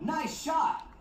Nice shot!